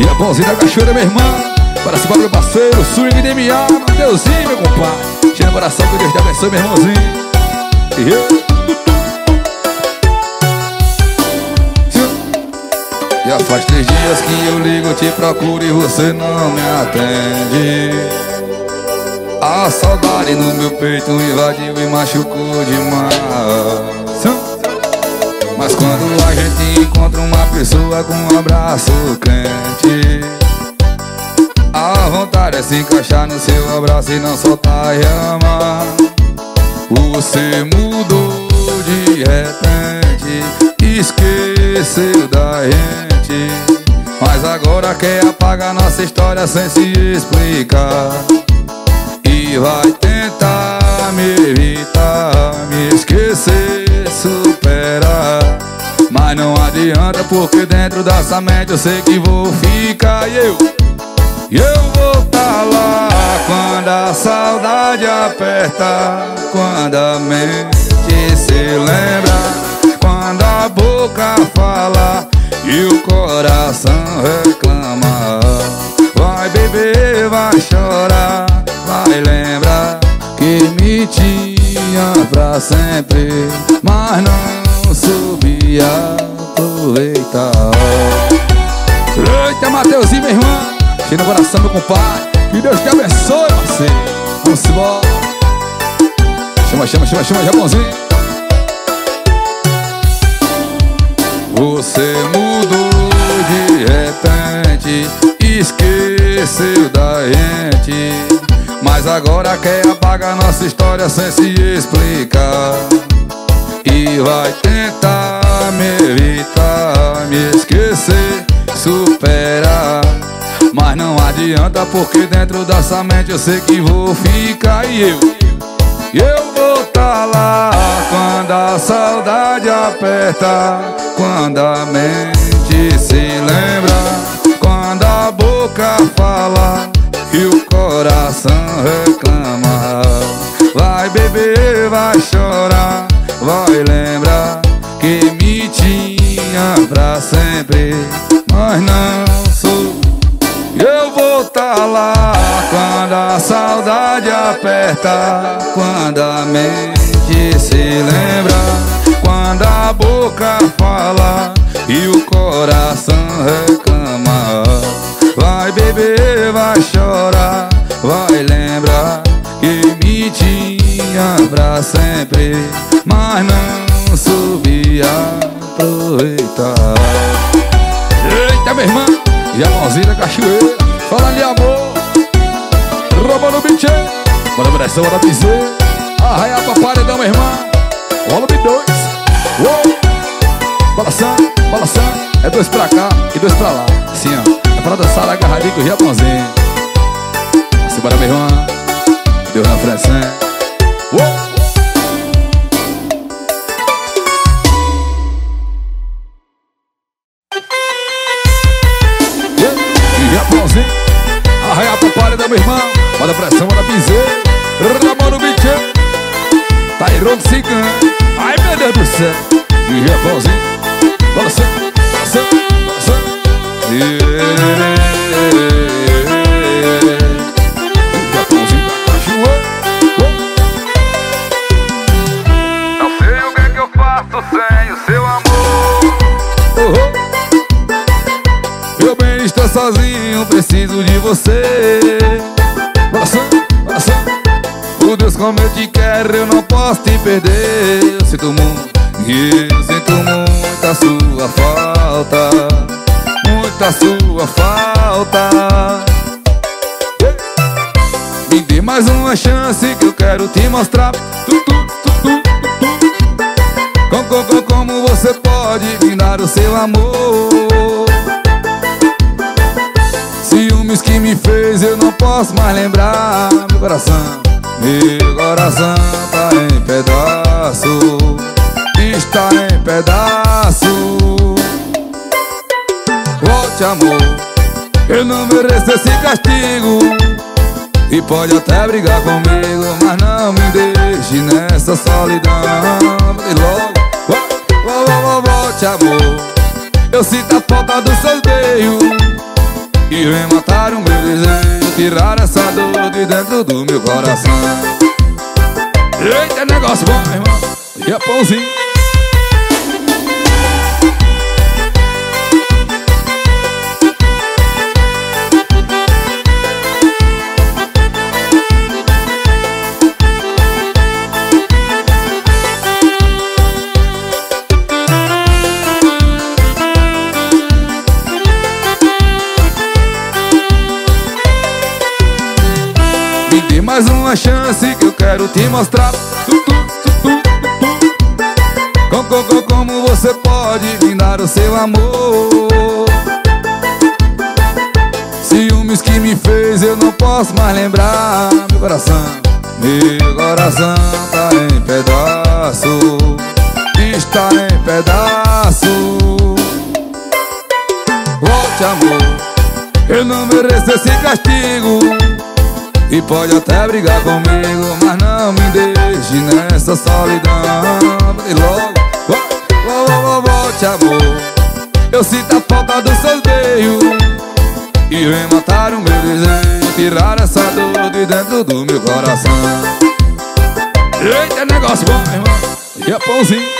E a bonzinha da cachoeira, meu irmão Para cima meu parceiro, swing de minha Mateuzinho, meu compadre. Tira o coração, que Deus te abençoe, meu irmãozinho. E Já faz três dias que eu ligo, te procuro e você não me atende. A saudade no meu peito invadiu e machucou demais. Mas quando a gente encontra uma pessoa com um abraço quente é se encaixar no seu abraço e não soltar e amar Você mudou de repente, esqueceu da gente. Mas agora quer apagar nossa história sem se explicar. E vai tentar me evitar, me esquecer superar. Mas não adianta porque dentro dessa mente eu sei que vou ficar. E eu, eu vou quando a saudade aperta Quando a mente se lembra Quando a boca fala e o coração reclama. Vai beber, vai chorar, vai lembrar que me tinha pra sempre Mas não soube aproveitar Eita, Mateuzinho, meu irmão Cheio no coração, meu compadre Que Deus te abençoe, parceiro Vamos embora Chama, chama, chama, chama, Japãozinho Você mudou de repente Esqueceu da gente. Mas agora quer apagar nossa história sem se explicar. E vai tentar me evitar, me esquecer, superar Mas não adianta porque dentro dessa mente eu sei que vou ficar E eu, eu vou tá lá quando a saudade aperta Quando a mente se lembra Quando a boca fala e o coração reclama. Vai beber, vai chorar Vai lembrar que me tinha pra sempre Mas não lá quando a saudade aperta Quando a mente se lembra Quando a boca fala e o coração reclama. Vai beber, vai chorar, vai lembrar Que me tinha pra sempre Mas não soube aproveitar Eita, minha irmã, e a mãozinha da cachoeira Pressão, bora piseira Arraia pra paredão, minha irmã. Rola o B2 Balançando, balançando É dois pra cá e dois pra lá. Assim, ó. É pra dançar agarradinho com o Japãozinho Simbora, meu irmão Deus na frente, né? Uou! Irônico cigano Ai meu Deus do céu. E Japãozinho Balançando, balançando, balançando yeah. sozinho, preciso de você como eu te quero, eu não posso te perder. Eu sinto muito, eu sinto muita sua falta. Muita sua falta. Me dê mais uma chance que eu quero te mostrar. Tu, tu, tu, como, como você pode me dar o seu amor? Ciúmes que me fez eu não posso mais lembrar. Meu coração, meu coração tá em pedaço Está em pedaço. Volte amor, eu não mereço esse castigo. E pode até brigar comigo Mas não me deixe nessa solidão. E logo, volte amor Eu sinto a falta dos seus beijos E vem matar o meu desejo Tirar essa dor de dentro do meu coração. Eita, negócio bom, meu irmão. E é pãozinho uma chance que eu quero te mostrar. Com, com, com, Como você pode me dar o seu amor? Ciúmes que me fez eu não posso mais lembrar. Meu coração, meu coração tá em pedaço. Está em pedaço. Volte amor, eu não mereço esse castigo e pode até brigar comigo Mas não me deixe nessa solidão. E logo, vou, vou, volte amor. Eu sinto a falta dos seus beijos. E vem matar o meu desejo. Tirar essa dor de dentro do meu coração. Eita, negócio bom, meu irmão. E é pãozinho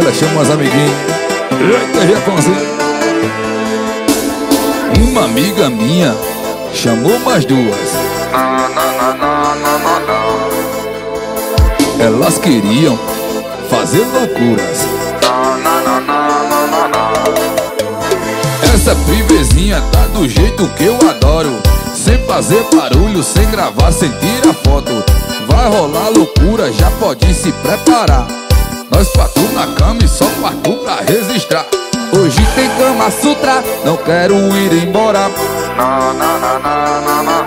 Ela chama as amiguinhas. Eita, Japãozinho. Uma amiga minha chamou mais duas. Elas queriam fazer loucuras. Essa privezinha tá do jeito que eu adoro Sem fazer barulho, sem gravar, sem tirar foto Vai rolar loucura, já pode se preparar Nós quatro na cama e só quatro pra registrar Hoje tem cama sutra, não quero ir embora Na, na, na, na, na,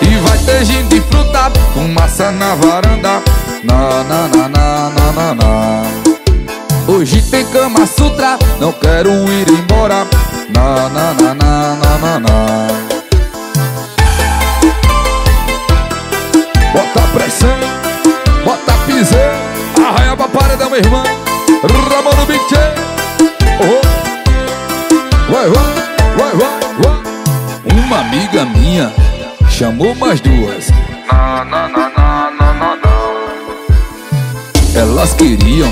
E vai ter gente de fruta, fumaça na varanda na, na, na, na, na, na. Hoje tem cama sutra, não quero ir embora Na, na, na, na, na, na, meu irmão. Ramon oh. Vai, vai, vai, vai, vai. Uma amiga minha chamou mais duas. Na, na, na, na, na, na, na. Elas queriam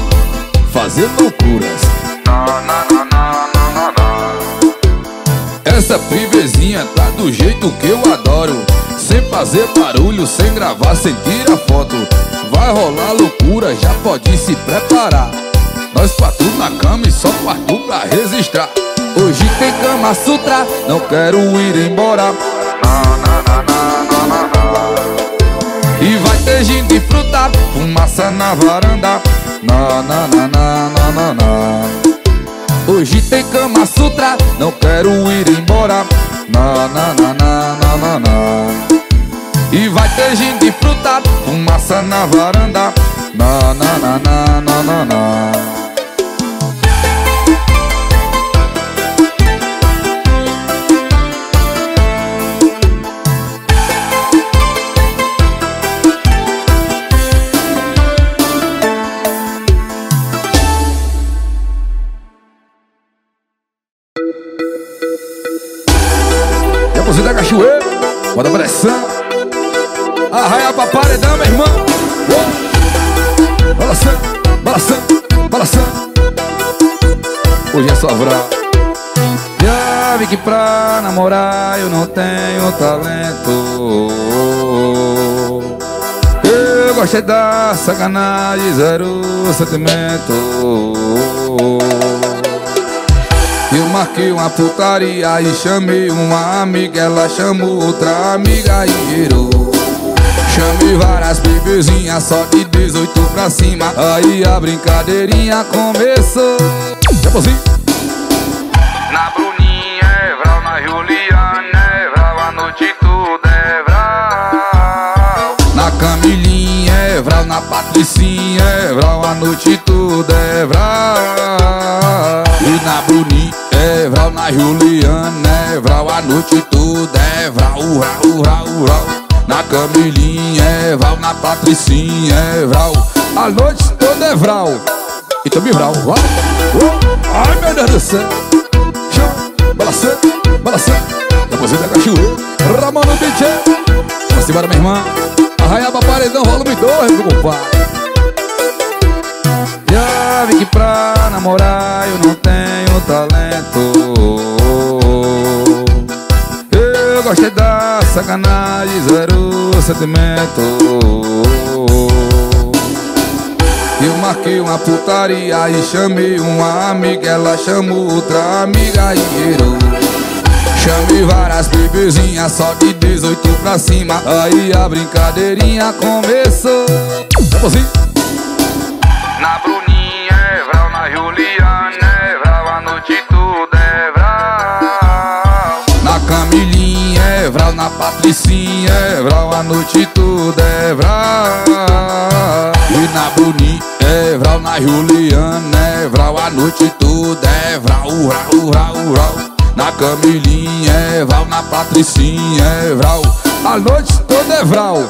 fazer loucuras. Na, na, na, na, na, na, na. Essa privezinha tá do jeito que eu adoro. Sem fazer barulho, sem gravar, sem tirar foto Vai rolar loucura, já pode se preparar Nós quatro na cama e só quatro pra registrar Hoje tem cama sutra, não quero ir embora. E vai ter gente de fruta, fumaça na varanda na, na, na, na, na, na Hoje tem cama sutra, não quero ir embora Na, na, na, na, na, na, na E vai ter gente de fruta, fumaça na varanda. Na, na, na, na, na, na, na namorar eu não tenho talento. Eu gostei da sacanagem, zero sentimento. Eu marquei uma putaria e chamei uma amiga Ela chamou outra amiga e virou. Chamei várias bebezinhas só de 18 pra cima. Aí a brincadeirinha começou. Japozinho noite toda é vral, vral, vral, vral. Na Camilinha é vral, na Patricinha é vral. A noite toda é vral. E também vral, vai oh, Ai meu Deus do céu. Chão, balançando, balançando Depois da cachoeira Ramon no DJ Vamos embora minha irmã. Arraiaba Paredão, volume 2, meu compadre. Já vi que pra namorar eu não tenho talento Gostei da sacanagem, zero sentimento. Eu marquei uma putaria e chamei uma amiga. Ela chamou outra amiga e virou. Chamei várias bebezinhas só de 18 pra cima. Aí a brincadeirinha começou. Depois Na Patricinha é vral A noite toda é vral. E na Bruninha é vral, na Juliana é vral A noite toda é vral, vral, vral Na Camilinha é vral, na Patricinha é vral. A noite toda é vral